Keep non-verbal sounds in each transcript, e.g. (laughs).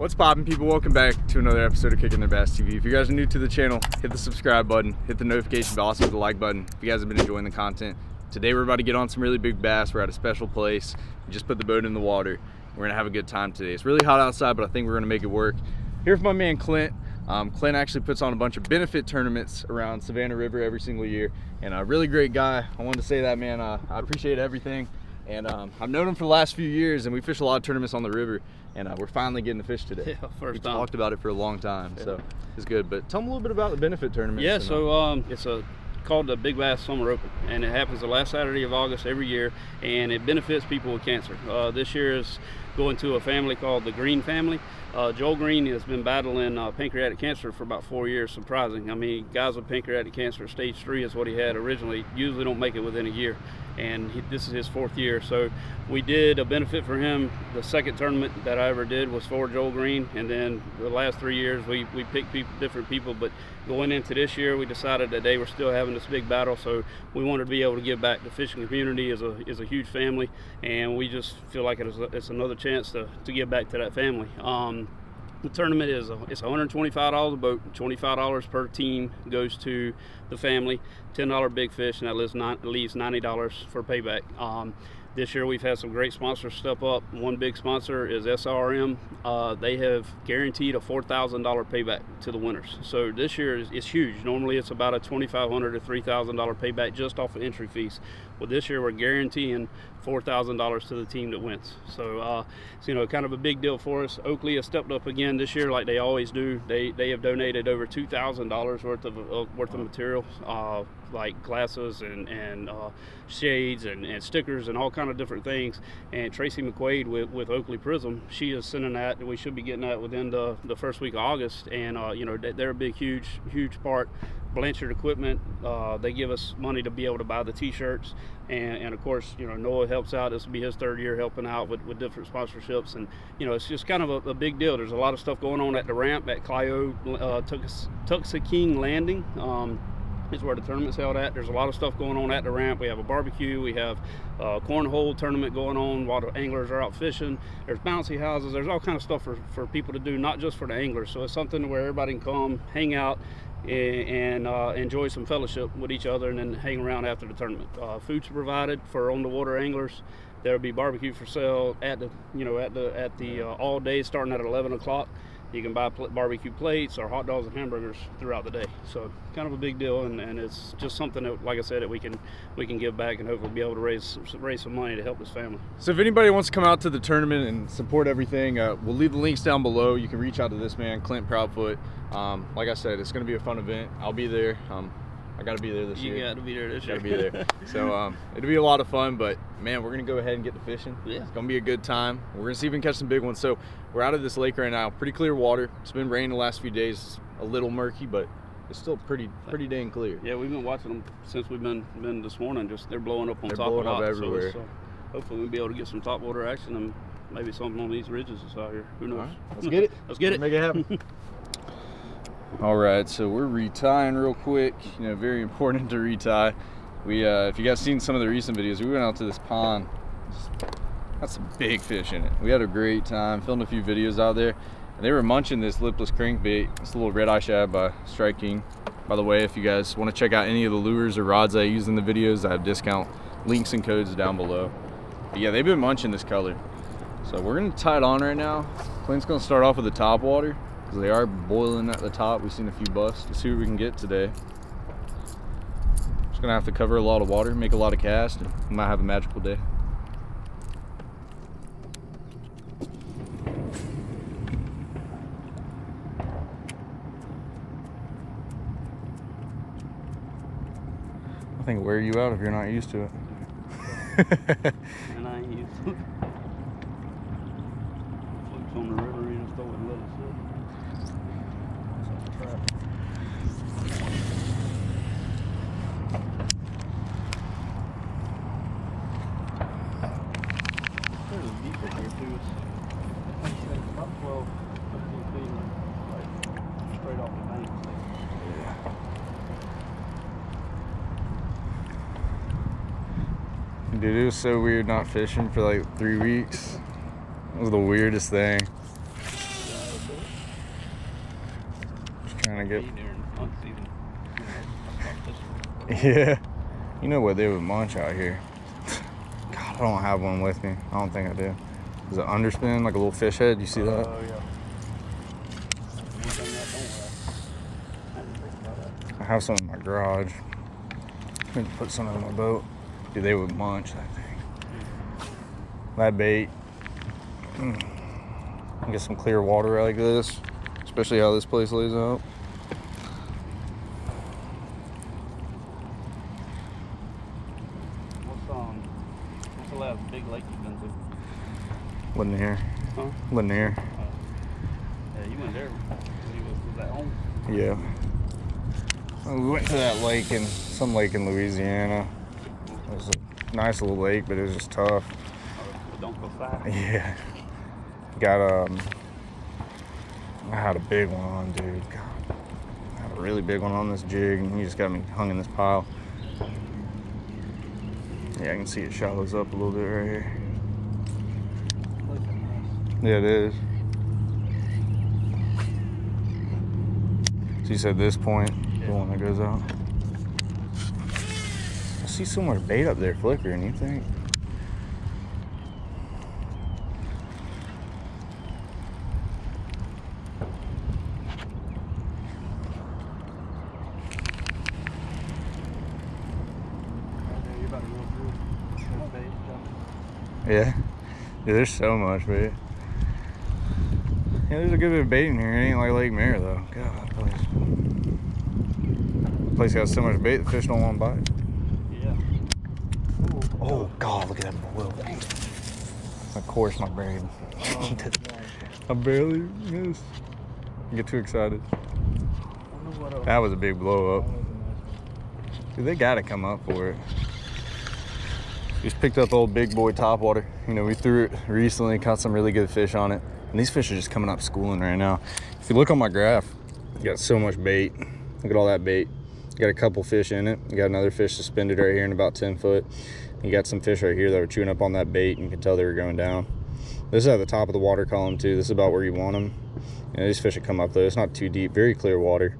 What's poppin' people? Welcome back to another episode of Kicking Their Bass TV. If you guys are new to the channel, hit the subscribe button, hit the notification bell, also hit the like button if you guys have been enjoying the content. Today we're about to get on some really big bass. We're at a special place. We just put the boat in the water. We're gonna have a good time today. It's really hot outside, but I think we're gonna make it work. Here with my man Clint. Um, Clint actually puts on a bunch of benefit tournaments around Savannah River every single year, and a really great guy. I wanted to say that, man. Uh, I appreciate everything. And um, I've known him for the last few years, and we fish a lot of tournaments on the river, and uh, we're finally getting to fish today. (laughs) Yeah, first we time. talked about it for a long time, Yeah. so it's good. But tell them a little bit about the benefit tournament. Yeah, so um, it's a called the Big Bass Summer Open, and it happens the last Saturday of August every year, and it benefits people with cancer. Uh, this year is going to a family called the Green family. Uh, Joel Green has been battling uh, pancreatic cancer for about four years. Surprising. I mean, guys with pancreatic cancer, stage three is what he had originally. Usually don't make it within a year, and he, this is his fourth year. So we did a benefit for him. The second tournament that I ever did was for Joel Green, and then the last three years we we picked people, different people. But going into this year, we decided that they were still having this big battle, so we wanted to be able to give back. The fishing community is a is a huge family, and we just feel like it is a, it's another chance to to give back to that family. Um, the tournament is a, it's $125 a boat, $25 per team goes to the family, $10 big fish, and that leaves, leaves $90 for payback. Um, this year we've had some great sponsors step up. One big sponsor is SRM. Uh, they have guaranteed a $4,000 payback to the winners. So this year is, is huge. Normally it's about a 2,500 to $3,000 payback just off of entry fees. Well, this year we're guaranteeing $4,000 to the team that wins. So, uh, it's, you know, kind of a big deal for us. Oakley has stepped up again this year, like they always do. They they have donated over $2,000 worth of uh, worth of material, uh, like glasses and and uh, shades and, and stickers and all kind of different things. And Tracy McQuaid with, with Oakley Prism, she is sending that. We should be getting that within the, the first week of August. And uh, you know, they- they're a big, huge, huge part. Blanchard Equipment, uh, they give us money to be able to buy the T-shirts, and, and of course, you know Noah helps out. This will be his third year helping out with, with different sponsorships, and you know it's just kind of a, a big deal. There's a lot of stuff going on at the ramp at Clio uh, Tux- Tuxaking Landing. Um, is where the tournament's held at. There's a lot of stuff going on at the ramp. We have a barbecue. We have a cornhole tournament going on while the anglers are out fishing. There's bouncy houses. There's all kind of stuff for, for people to do, not just for the anglers. So it's something where everybody can come, hang out, and, uh, enjoy some fellowship with each other, and then hang around after the tournament. Uh, food's provided for on the water anglers. There'll be barbecue for sale at the you know at the at the uh, all day starting at 11 o'clock. You can buy pl- barbecue plates or hot dogs and hamburgers throughout the day. So kind of a big deal, and, and it's just something that, like I said, that we can we can give back and hopefully be able to raise raise some money to help this family. So if anybody wants to come out to the tournament and support everything, uh, we'll leave the links down below. You can reach out to this man, Clint Proudfoot. Um, like I said, it's going to be a fun event. I'll be there. Um, I got to be there this You year. You got to be there this year. to be there. (laughs) So um, it'll be a lot of fun. But man, we're gonna go ahead and get the fishing. Yeah. It's gonna be a good time. We're gonna see if we can catch some big ones. So we're out of this lake right now. Pretty clear water. It's been raining the last few days. It's a little murky, but it's still pretty pretty dang clear. Yeah, we've been watching them since we've been been this morning. Just they're blowing up on They're top blowing a up lot. everywhere. So, uh, hopefully we'll be able to get some top water action and maybe something on these ridges that's out here. Who knows? Right, let's get it. (laughs) Let's get it. Make it happen. (laughs) All right, so we're retying real quick. You know, very important to retie. We, uh, if you guys seen some of the recent videos, we went out to this pond. Got some big fish in it. We had a great time. Filmed a few videos out there, and they were munching this lipless crankbait. This little red eye shad by Strike King. By the way, if you guys want to check out any of the lures or rods I use in the videos, I have discount links and codes down below. But yeah, they've been munching this color. So we're gonna tie it on right now. Clint's gonna start off with the top water because they are boiling at the top. We've seen a few busts. Let's see what we can get today. Just gonna have to cover a lot of water, make a lot of cast, and we might have a magical day. I think wear you out if you're not used to it. And I ain't used to it. Flips on the river, you just throw it and let it sit. That's like a trap. There's a deep in here too. It's like I said, about 12, 15 feet, like straight off the bank. Dude, it was so weird not fishing for like three weeks. It was the weirdest thing. Just trying to get. Be during hunt season. You know, that's (laughs) Yeah. You know what they would munch out here. (laughs) God, I don't have one with me. I don't think I do. Is it underspin, like a little fish head? You see that? Oh yeah. One thing that don't work. I didn't think about that. I have some in my garage. Need to put some in my boat. Dude, they would munch that thing. That bait. Mm. Get some clear water like this, especially how this place lays out. What's um? What's the last big lake you've been to? Here. Huh? Wasn't here. Yeah, you went there. You was, was that home? Yeah. We went to that lake in some lake in Louisiana. It was a nice little lake, but it was just tough. Don't go fast. (laughs) Yeah. Got um I had a big one on, dude. God. I had a really big one on this jig and he just got me hung in this pile. Yeah, I can see it shallows up a little bit right here. Yeah, it is. So you said this point, the one that goes out. See so much bait up there flickering, you think? Yeah. There's so much bait. Yeah, there's a good bit of bait in here. It ain't like Lake Murray though. God, place. Place got so much bait the fish don't want to bite. Oh God, look at that boil. Of course my brain. Oh. (laughs) I barely missed. I get too excited. Wonder what else. That was a big blow up. Dude, they gotta come up for it. Just picked up old big boy topwater. You know, we threw it recently, caught some really good fish on it. And these fish are just coming up schooling right now. If you look on my graph, you got so much bait. Look at all that bait. Got a couple fish in it. You got another fish suspended right here in about 10 foot. You got some fish right here that were chewing up on that bait and you can tell they were going down. This is at the top of the water column too. This is about where you want them. You know, these fish will come up though. It's not too deep, very clear water.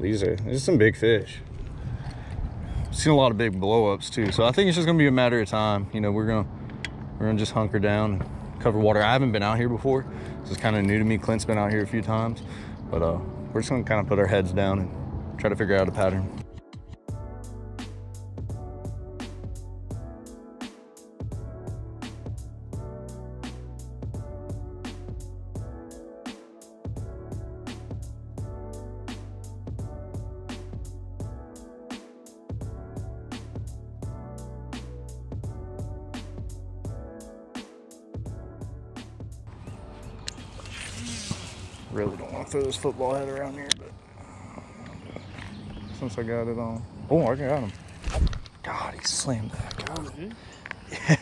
These are, are some big fish seen a lot of big blow-ups too so i think it's just gonna be a matter of time you know we're gonna we're gonna just hunker down and cover water i haven't been out here before this is kind of new to me clint's been out here a few times but uh we're just gonna kind of put our heads down and try to figure out a pattern. Really don't want to throw this football head around here since i got it on oh i got him god he slammed that (laughs)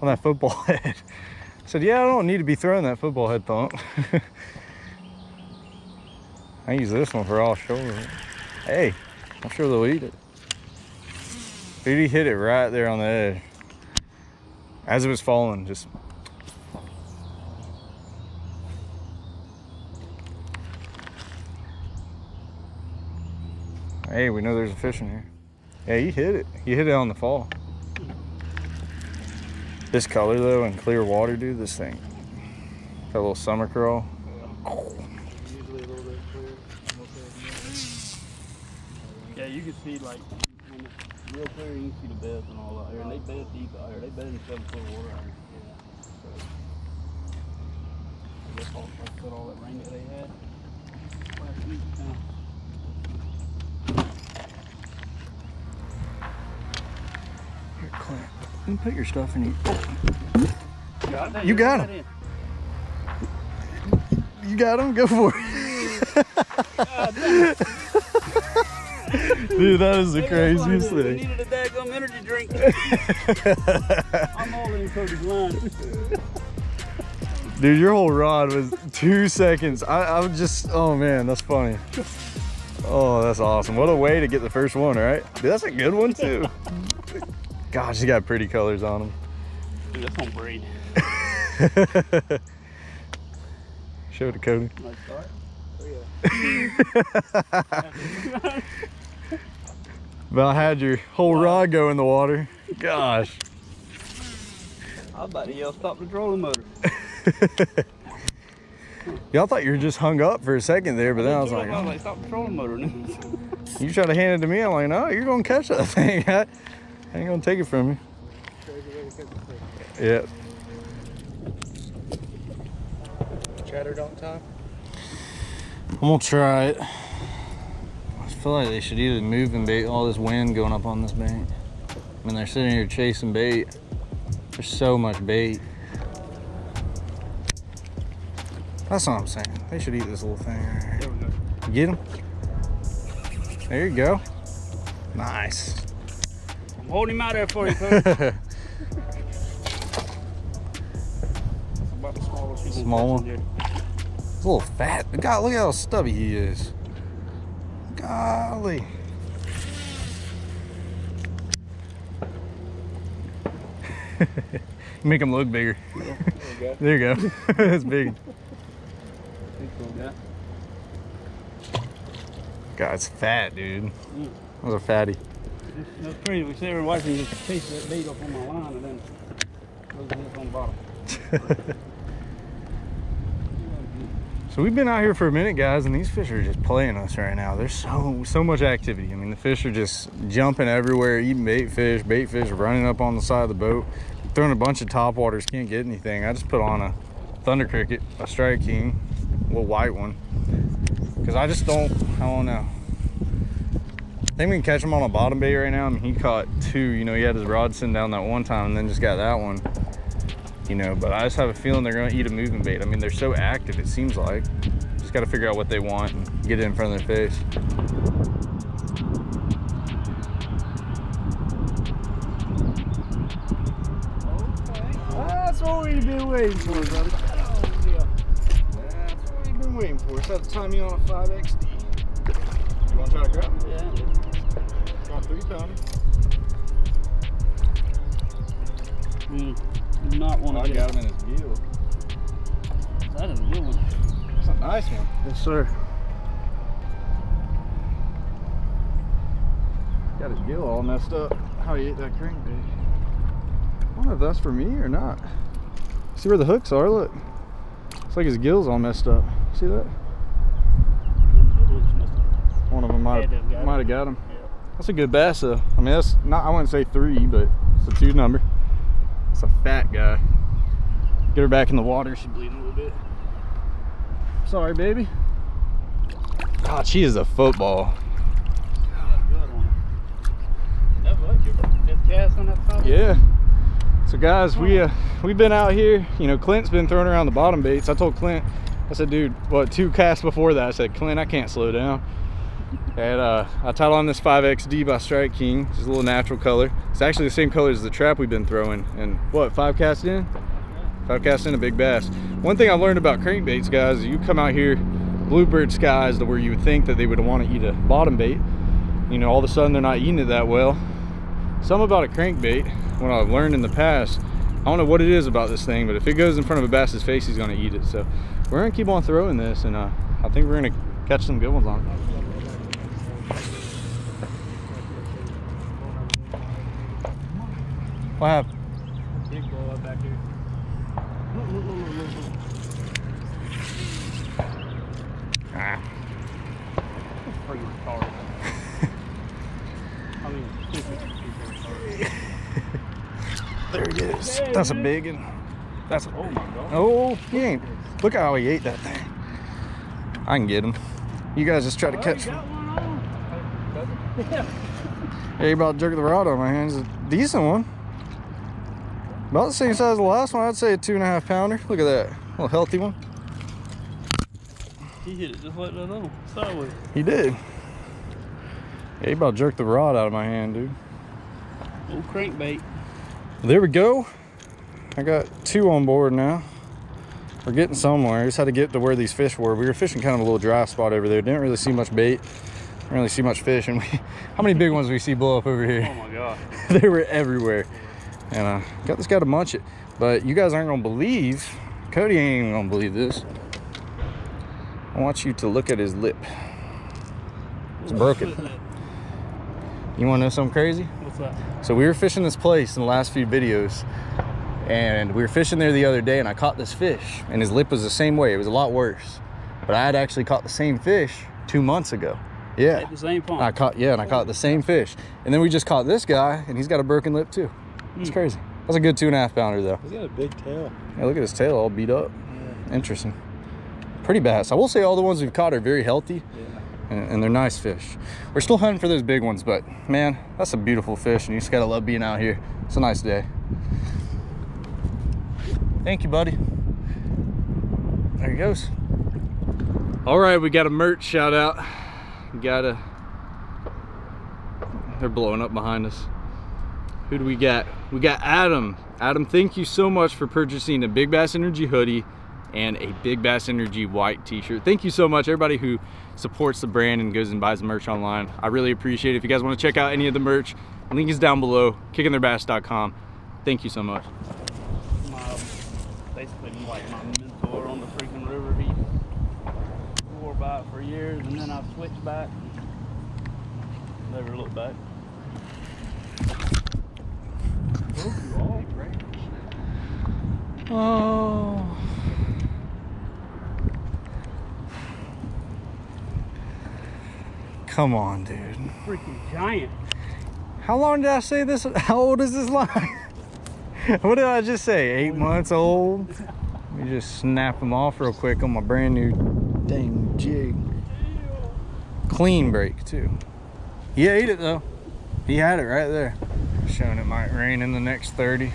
on that football (laughs) head. I said, yeah, I don't need to be throwing that football head thump. (laughs) I use this one for offshore. Hey, I'm sure they'll eat it. Dude, he hit it right there on the edge. As it was falling, just. Hey, we know there's a fish in here. Yeah, he hit it. He hit it on the fall. This color though and clear water, dude, this thing. Got a little summer curl. Usually a little bit clear. Yeah, you can see like real clear, you can see the beds and all out here. And they bed deep out here. They bed in seven foot water out here. Yeah. So, I guess all, all that rain that they had last week. Kind Here, You put your stuff in your. of, You got 'em. You got him? Go for it. Dude, that is the craziest We thing. needed a daggum energy drink. (laughs) I'm all in Cody's line. Dude, your whole rod was two seconds. I, I was just, oh man, that's funny. Oh, that's awesome. What a way to get the first one, right? Dude, that's a good one too. (laughs) Gosh, you got pretty colors on them. Dude, that's on braid. (laughs) Show it to Cody. Nice start. About had your whole rod go in the water. Gosh. I was about to yell, stop the trolling motor. (laughs) Y'all thought you were just hung up for a second there, but then I was like, oh. like, stop the trolling motor. (laughs) you try to hand it to me. I'm like, no, you're gonna catch that thing. I ain't gonna take it from you. Yeah. Chatter dog time. I'm gonna try it. I feel like they should either move and bait all this wind going up on this bank. I mean, they're sitting here chasing bait. There's so much bait. That's what I'm saying. They should eat this little thing right here. There we go. Get him. There you go. Nice. Holding him out there for you, (laughs) That's about the smallest Small one? a little fat. God, look at how stubby he is. Golly. (laughs) Make him look bigger. there. There you go. (laughs) That's big. Big. God, it's fat, dude. Mm. That was a fatty. That's crazy. We sit there watching him just chase that bait up on my line and then hits on the bottom. (laughs) So we've been out here for a minute, guys, and these fish are just playing us right now. There's so so much activity. I mean, the fish are just jumping everywhere, eating bait fish, bait fish running up on the side of the boat, throwing a bunch of top waters, can't get anything. I just put on a thunder cricket, a strike king, a little white one, because I just don't, I don't know. I think we can catch him on a bottom bait right now. I mean, he caught two. You know, he had his rod sitting down that one time, and then just got that one you know but i just have a feeling they're going to eat a moving bait i mean they're so active it seems like just got to figure out what they want and get it in front of their face Okay. that's what we've been waiting for brother that's what we've been waiting for it's about time you on a 5xd you want to try to grab? Yeah. Got three pounder Mm. Do not want I to get got him in his gill That is a good one. that's a nice one Yes, sir. Got his gill all messed up. How he ate that crankbait. I don't know if that's for me or not. See where the hooks are? Look. It's like his gill's all messed up. See that? One of them might Had to have got have him. Might have got him. Yeah. That's a good bass though. I mean, that's not. I wouldn't say three, but it's a two number. It's a fat guy. Get her back in the water. She's bleeding a little bit. Sorry, baby. God, she is a football. Yeah. So guys, we uh, we've been out here. You know, Clint's been throwing around the bottom baits. I told Clint, I said, dude, what two casts before that? I said, Clint, I can't slow down. And uh, I tied on this 5XD by Strike King. It's a little natural color. It's actually the same color as the trap we've been throwing. And what, five casts in? Five casts in a big bass. One thing I learned about crankbaits, guys, you come out here, bluebird skies, to where you would think that they would want to eat a bottom bait. You know, all of a sudden they're not eating it that well. Something about a crankbait, what I've learned in the past, I don't know what it is about this thing, but if it goes in front of a bass's face, he's gonna eat it. So we're gonna keep on throwing this, and uh, I think we're gonna catch some good ones on it. What happened? Big blow up back here. Ah, Pretty retarded. I mean, there he is. That's a big one. That's a, Oh my god. oh, he ain't. Look how he ate that thing. I can get him. You guys just try to Oh, catch. you got one on? Yeah. You about to jerk the rod on my hands. A decent one. About the same size as the last one. I'd say a two and a half pounder. Look at that. little healthy one. He hit it just like that other one. Sideways. He did. Yeah, he about to jerk the rod out of my hand, dude. Old crankbait. There we go. I got two on board now. We're getting somewhere. I just had to get to where these fish were. We were fishing kind of a little dry spot over there. Didn't really see much bait. Didn't really see much fish. And we, (laughs) how many big ones we see blow up over here? Oh my god. (laughs) they were everywhere. And I got this guy to munch it. But you guys aren't gonna believe, Cody ain't even gonna believe this. I want you to look at his lip. It's broken. You want to know something crazy? What's that? So we were fishing this place in the last few videos, and we were fishing there the other day, and I caught this fish, and his lip was the same way. It was a lot worse, but I had actually caught the same fish two months ago. Yeah, At the same pond. I caught yeah, and I caught the same fish, and then we just caught this guy, and he's got a broken lip too. It's Hmm. crazy. That's a good two and a half pounder though. He's got a big tail. Yeah, look at his tail all beat up. Interesting. Pretty bass. I will say all the ones we've caught are very healthy Yeah. and, and they're nice fish. We're still hunting for those big ones, but man, that's a beautiful fish, and you just gotta love being out here. It's a nice day. Thank you, buddy. There he goes. All right, we got a merch shout out. We got a. They're blowing up behind us. Who do we got? We got Adam. Adam, thank you so much for purchasing a Big Bass Energy hoodie and a Big Bass Energy white t-shirt. Thank you so much, everybody who supports the brand and goes and buys the merch online. I really appreciate it. If you guys want to check out any of the merch, link is down below, kickintheirbass.com. Thank you so much. my, basically like my mentor on the freaking river. He swore by for years, and then I switched back. Never looked back. Oh. Come on, dude. Freaking giant. How long did I say this? (laughs) How old is this line? (laughs) what did I just say? Eight months old? Let me just snap them off real quick on my brand new dang jig. Clean break, too. He ate it, though. He had it right there. Showing it might rain in the next 30.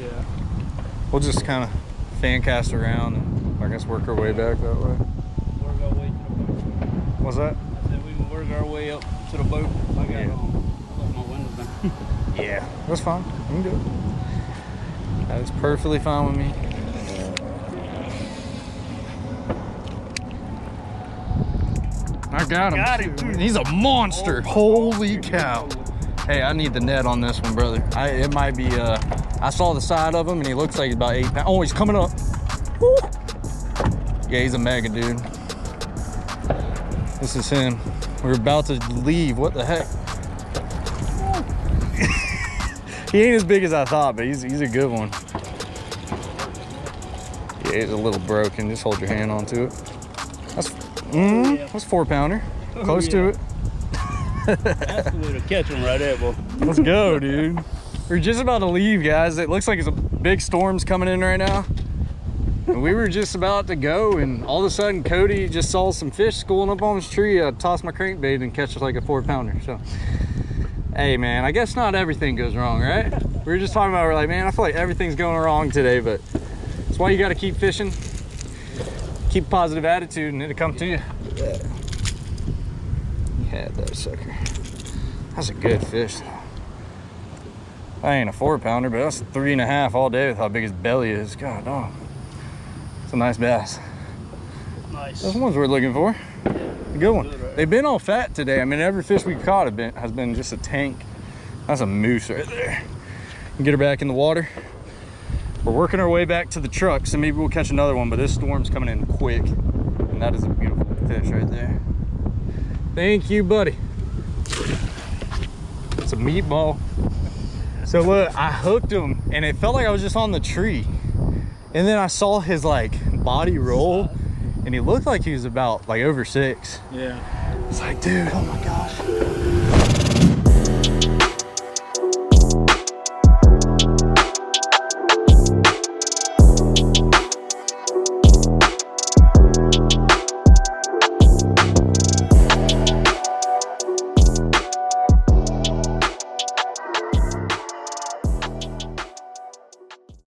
Yeah. We'll just kind of fan cast around and I guess work our way back that way. Work our way to the boat. What's that? I said we can work our way up to the boat. I got Yeah. um, I left my windows down. (laughs) Yeah. That's fine. We can do it. That is perfectly fine with me. I got him. Got him, too. too. He's a monster. Holy cow. Hey, I need the net on this one, brother. I, it might be, uh, I saw the side of him and he looks like he's about eight pounds. Oh, he's coming up. Woo. Yeah, he's a mega dude. This is him. We're about to leave. What the heck? (laughs) he ain't as big as I thought, but he's, he's a good one. Yeah, he's a little broken. Just hold your hand onto it. That's, mm, that's four pounder. Oh, Close to it. That's the way to catch them right there, boy. Let's go, dude. We're just about to leave, guys. It looks like it's a big storm's coming in right now. And we were just about to go, and all of a sudden, Cody just saw some fish schooling up on his tree. I tossed my crankbait and catch like a four pounder. So, hey, man, I guess not everything goes wrong, right? We were just talking about, we're like, man, I feel like everything's going wrong today, but that's why you got to keep fishing, keep positive attitude, and it'll come to you. Yeah. Had that sucker. That's a good fish, though. I ain't a four pounder, but that's three and a half all day with how big his belly is. God, dog. It's a nice bass. Nice. Those ones we're looking for. A good one. Good, right? They've been all fat today. I mean, every fish we've caught have been, has been just a tank. That's a moose right there. Get her back in the water. We're working our way back to the truck, so maybe we'll catch another one, but this storm's coming in quick. And that is a beautiful fish right there. Thank you, buddy. It's a meatball. So look, I hooked him and it felt like I was just on the tree. And then I saw his like body roll and he looked like he was about like over six. Yeah. It's like, dude, oh my gosh.